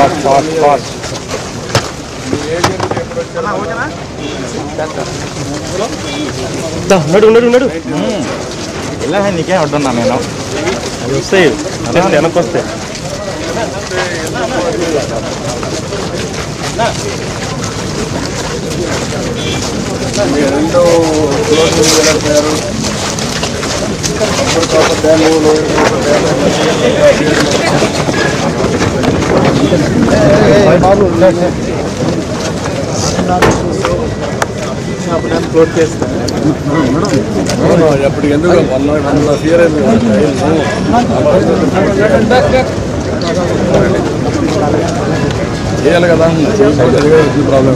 Fast fast fast నడు నడు నడు ఇలా నీకే వడ్డున్నా నేను అది వస్తాయి వచ్చేస్తే వెనక్కి వస్తాయి రెండో క్లోజింగ్ వెళ్ళిపోయారు అప్పుడు కాక డ్యాము క్లోజ్ చేస్తా ఎప్పుడు ఎందుకు వన్ వన్ హాఫ్ ఇయర్ అయింది చేయాలి కదా. ప్రాబ్లం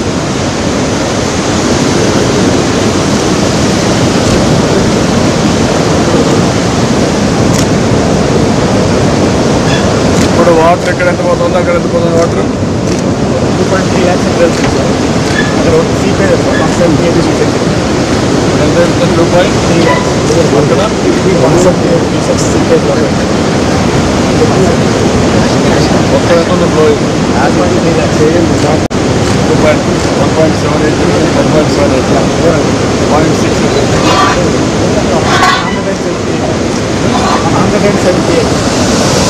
వస్తారు మీరు? ఉండండి ఇప్పుడు వాటర్ ఎక్కడ ఎంత పోతుంది అక్కడ ఎంత పోతుంది water two point three lakhs వెళ్తుంది సార్ అక్కడ సీపేడ్ వన్ సెవెంటీ ఎయిట్ ఎంత ఎంత టూ పాయింట్ త్రీ ల్యాక్స్ అక్కడ వన్ సెవెంటీ ఎయిట్ పీసెస్ సీపేడ్ మొత్తం ఎంత ఉంది flow as one three lakhs two point one point seven eight one point seven eight point six hundred and seventy eight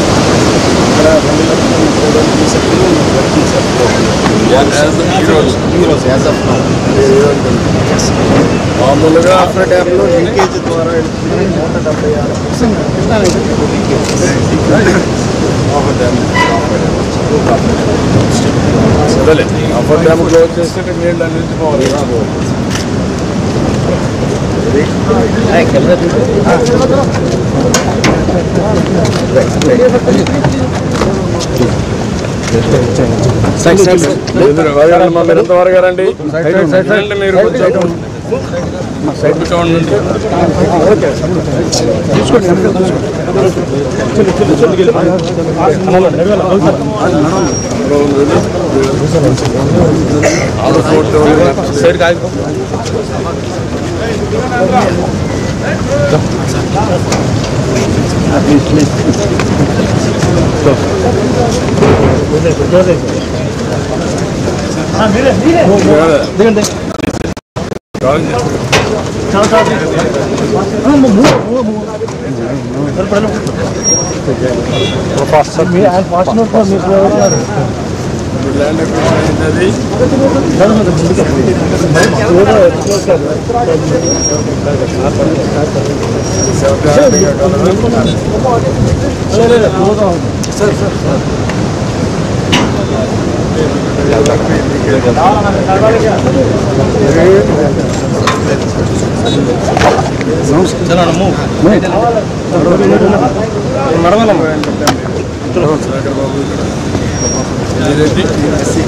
three lakhs two point three lakhs ఇక్కడ రెండు లక్షల ముప్పై వేలు తీసేది working sir ఈరోజు ఈరోజు యాజ్ ఆఫ్ మామూలుగా after డ్యామ్లో లీకేజ్ ద్వారా obviously. so. हाँ मिले मिले देखो देख चलो चलो हाँ मुँह मुँह मुँह चल पढ़ लो फास्ट सब me I fast note for me sir sir sir ನಮಸ್ಕಾರ ಮೇಡಮ್ ల్యాండ్ ఎక్విప్మెంట్ అది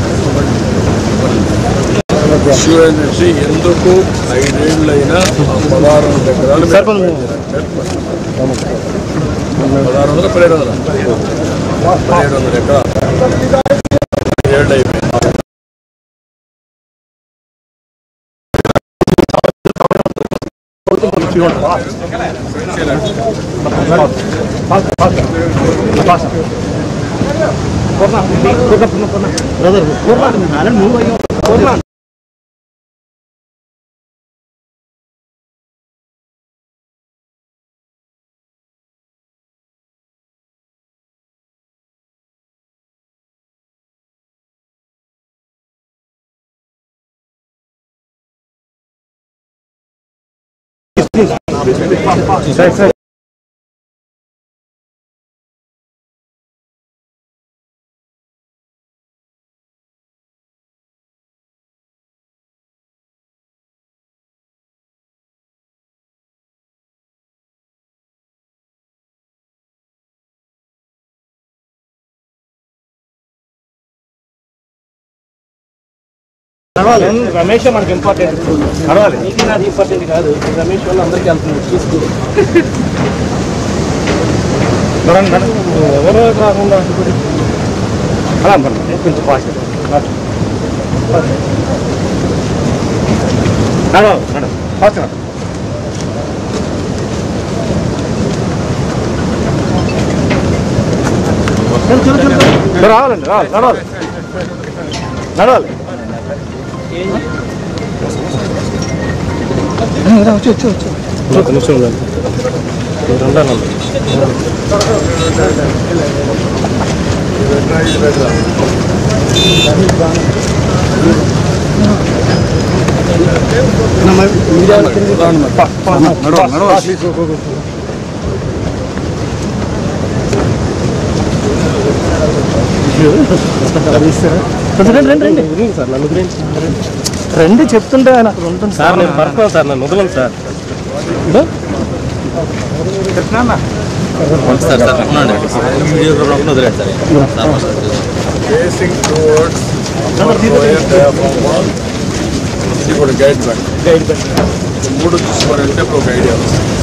ఇష్యూ ఏంటంటే ఎందుకు ఐదేళ్ళైనా ఆ పదహారు వందల ఎకరాలు పదహారు వందల పదిహేడు వందల పదిహేడు వందల ఎకరాలు conducido al palacio. Falta, falta. No pasa. Corran, 你在这 Ramesh మనకి ఇంపార్టెంట్ నడవాలి. నీకు నాది ఇంపార్టెంట్ కాదు. రమేష్ వాళ్ళు అందరికీ వెళ్తున్నారు చూసుకో. ఎవరో కాకుండా అలా. కొంచెం ఫాస్ట్ నడవాలి నడవాలి. ఫాస్ట్ నడవాలి. రావాలండి రావాలి నడవాలి. నడవాలి. వచ్చి వచ్చి వచ్చి ఒక నిమిషం ఉండండి. మీరు రండి రండి రండి సార్ నన్ను గురించి రండి చెప్తుంటే ఆయన అక్కడ ఉంటుంది సార్ నేను పడుతున్నాను సార్ నన్ను వదలండి సార్. ఫేసింగ్ టువర్డ్స్ ఇప్పుడు గైడ్ బండి మూడు చూసుకోవాలంటే ఒక ఐడియా వస్తుంది.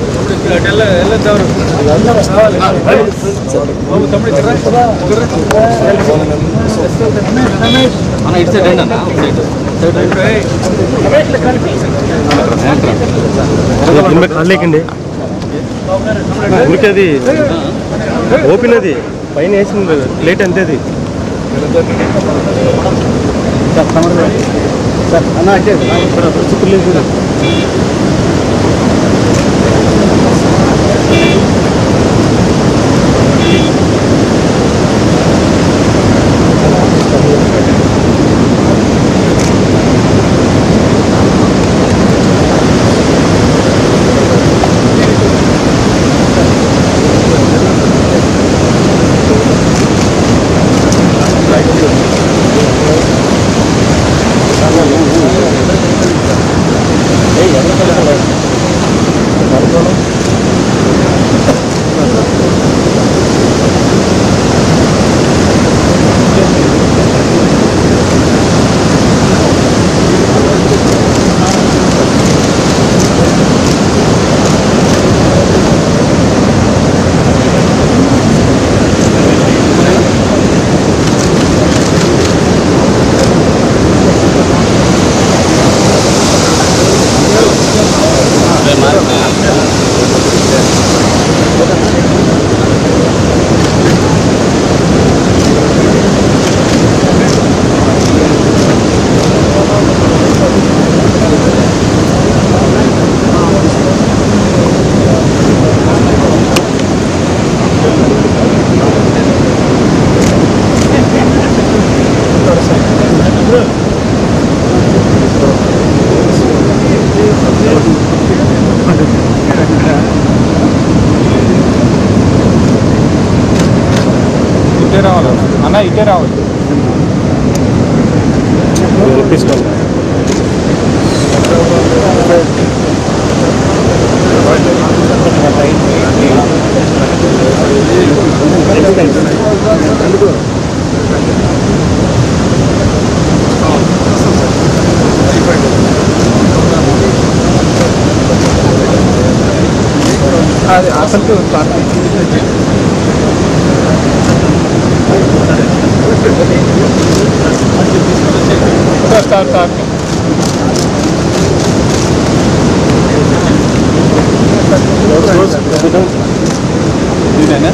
అన్న ఇటు సైడ్ రండి అన్న కాలేకండి ఉడికది ఓపెన్ అది. పైన వేసింది ప్లేట్ అంతే అది. సార్ అన్న అంటే రావాలి అన్న ఇటే రావాలి తీసుకోండి అది అసలు Так, так, так. Düğmene.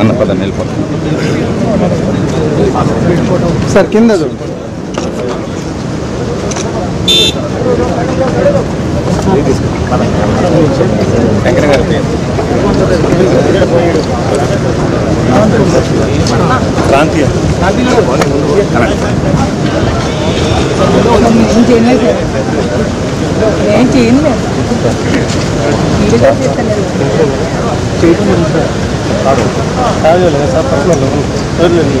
అన్న పద వెళ్ళిపోతా సార్ కింద గారు క్రాంతి. ఏం చేయలేదు காடு காடு இல்லைங்க சார் பர்சனல் பேரில் இல்லை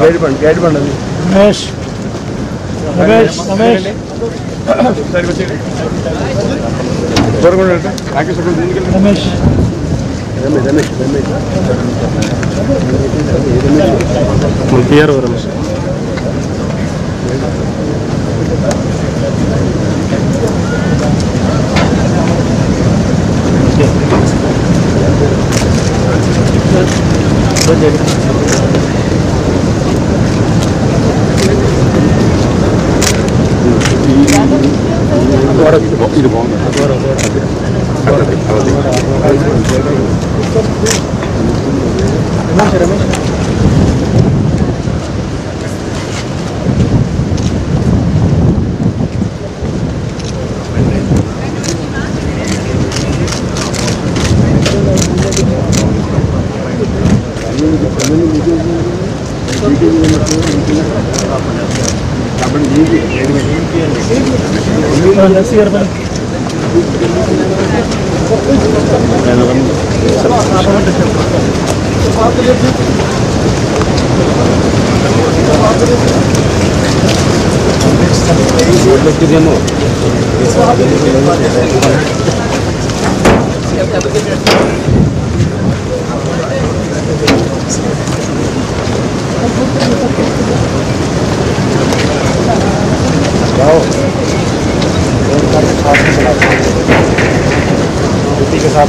గైడ్ బండి అది Ramesh Ramesh Ramesh Agora tudo mau iri, Thank you. Siap, siap. जाओ बेटी के साथ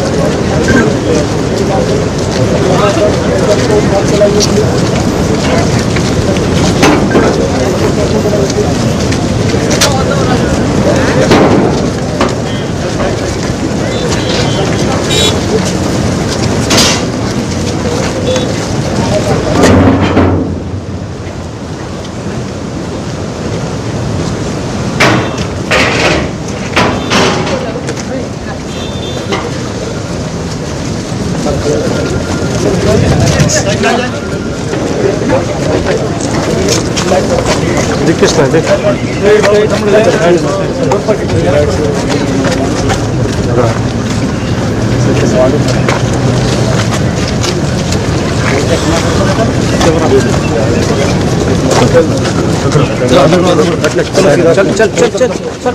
Thank you. देख किसना देख चल चल। चल चल चल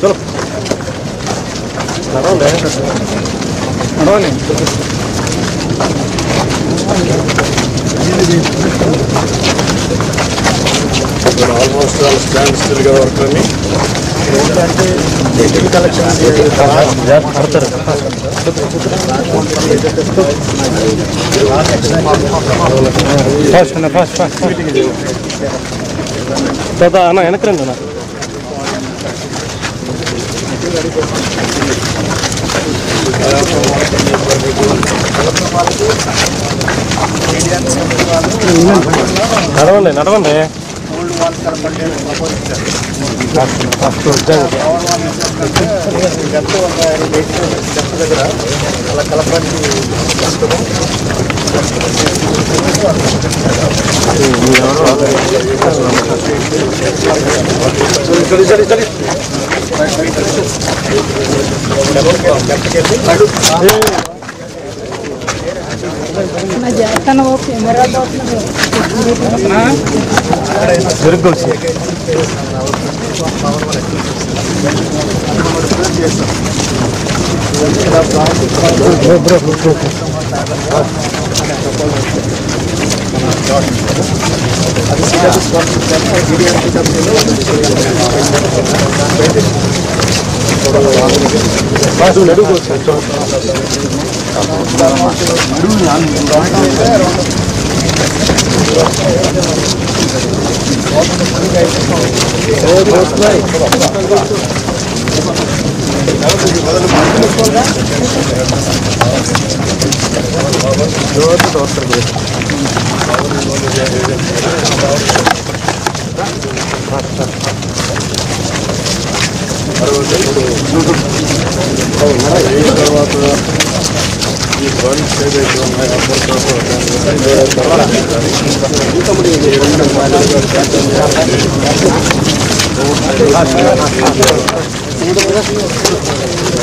चलो Rolling. Rolling. You're almost all stand still your work for me. Fast, fast, fast. Dada, Anna, எனக்கு ரெண்டுண்ணா నడవండి నడవండి. ఫస్ట్ వచ్చాను దగ్గర అలా కలపడానికి జరుగుతుంది अब इसकी वजह से और मीडिया की तरफ़ से बाजू लड्डू को लड्डू ओ दोस्त भाई दोस्त दोस्त తర్వాత ఈ బండ్స్ ఏదైతే ఉన్నాయో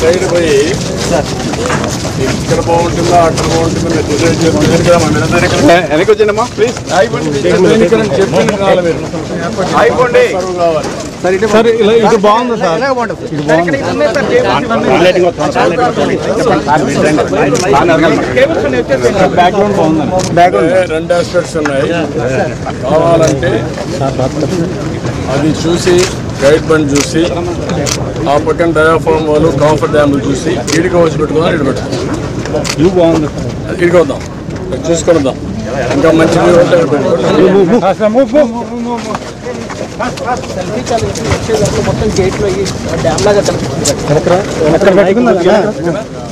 సైడ్ పోయి ఇక్కడ బాగుంటుందా అక్కడ బాగుంటుందా మీరు డిసైడ్ ఇక్కడ వెనక్కి వచ్చిందమ్మా ప్లీజ్. అయిపోండి. సార్ ఇలా ఇది బాగుంది సార్. బ్యాక్గ్రౌండ్ బాగుందండి. అంటే రెండు ఆస్పెక్ట్స్ ఉన్నాయి. కావాలంటే అది చూసి గైడ్ బండ్ చూసి ఆ పక్కన డయాఫామ్ వాళ్ళు కాంఫర్ట్ డ్యామ్ చూసి ఇడికి వచ్చి పెట్టుకుందాం ఇటు పెట్టుకుందాం. వ్యూ బాగుంది ఇడికి వద్దాం. చూసుకొని వద్దాం ఇంకా మంచి మొత్తం డ్యామ్ లాగా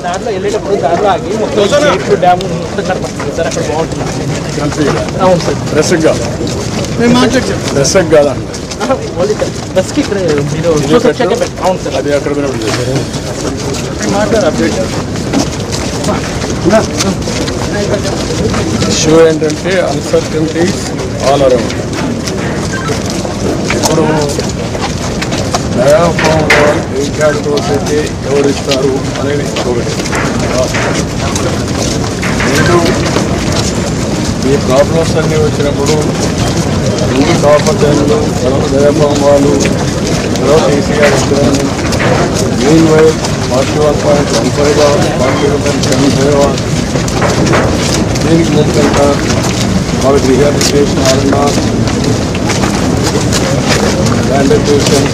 దాంట్లో వెళ్ళేటప్పుడు ఆగి గేట్లు డ్యామ్ మొత్తం కనపడుతుంది సార్. అక్కడ బాగుంటుంది కలిసి అవును సార్ డ్రెస్కి డ్రెస్కి కాదా ఓన్లీ సార్ బస్కి ఇక్కడ మీరు చూసి వచ్చాక పెట్ట- అవును సార్ అది అక్కడ పోయినప్పుడు చేశారు. ఇష్యూ ఏంటంటే అన్సర్టనిటీస్ ఆల్ అరౌండ్ ఇప్పుడు డయాఫామ్ వాల్ ఏ క్యాటగోస్ అయితే ఎవరు ఇస్తారు అనేది ఒకటి రెండు ఈ ప్రాబ్లమ్స్ అన్నీ వచ్చినప్పుడు ముందు కాపర్ డ్యాన్లు తర్వాత డయాఫామ్ వాళ్ళు తర్వాత ఈసీఆర్ ఇస్తున్నాను main wire forty one point one five forty one point seven five దీనికి ముందంట వాళ్ళకి రిహాబిలిటేషన్ ఆరన్నా శానిటైజేషన్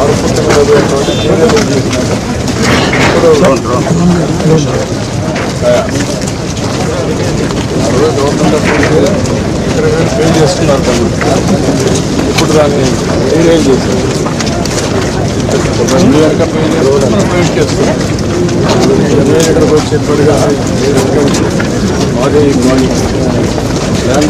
ఆరు పుస్తకాలు చేసినాక ఇప్పుడు అరవై గవర్నమెంట్ అప్పుడు ఇక్కడ పే చేస్తున్నారు తమ్ముడు ఇప్పుడు దాన్ని మీరేం చేశారు వన్ ఇయర్ పే చేస్తున్నారు వెయిట్ చేస్తున్నారు నేను ఇక్కడికి వచ్చేప్పటిగా మాదే బాడీ ల్యాండ్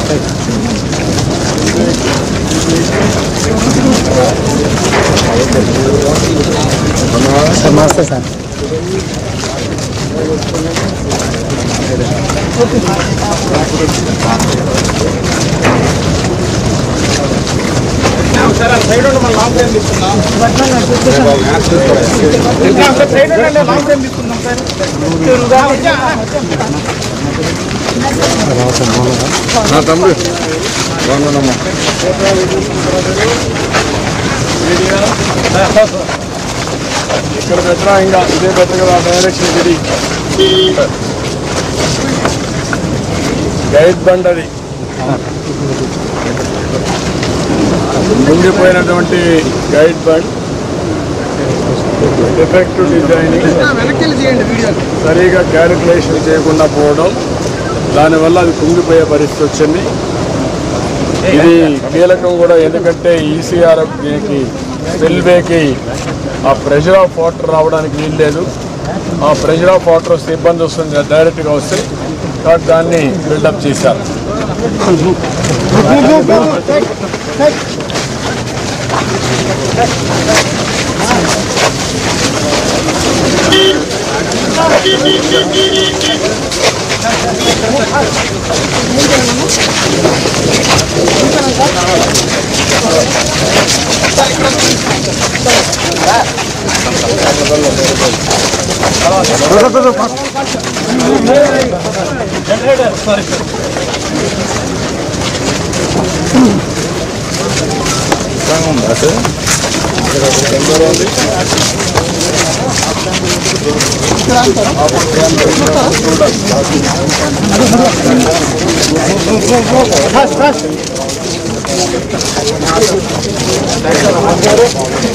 నమస్తే సార్ నా తమ్ముడు బాగున్నానమ్మా ఇక్కడ పెట్టరా ఇంకా ఇదే పెద్ద కదా డైరెక్షన్ ఇది గైడ్ బండ్. అది ఉండిపోయినటువంటి గైడ్ బండ్ డిఫెక్టివ్ డిజైనింగ్ సరిగా క్యాలిక్యులేషన్ చేయకుండా పోవడం. దానివల్ల అది కుంగిపోయే పరిస్థితి వచ్చింది. ఇది కీలకం కూడా ఎందుకంటే ఈసీఆర్ దీనికి స్పిల్వేకి ఆ ప్రెషర్ ఆఫ్ వాటర్ రావడానికి వీల్లేదు ఆ ప్రెషర్ ఆఫ్ వాటర్ వస్తే ఇబ్బంది వస్తుంది డైరెక్ట్గా వస్తే కాబట్టి దాన్ని బిల్డప్ చేశారు Thank you. ఉందా సార్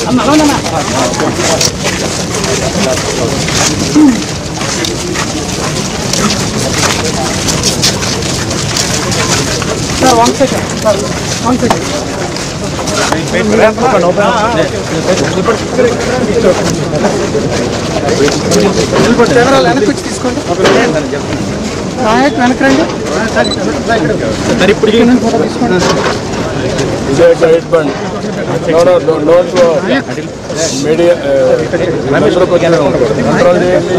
అమ్మ అమ్మ sir one second sir one second కెమెరాలు వెనక్కి వచ్చి తీసుకోండి. నాయక్ వెనక్కి రండి ఇక్కడ నుంచి ఫోటో తీసుకోండి. మీడియా కంట్రోల్ చేయండి.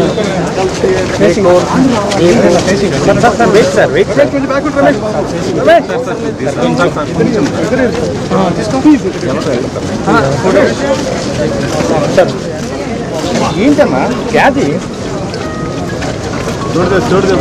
ఏంటమ్మా? క్యాది చూడదు చూడదు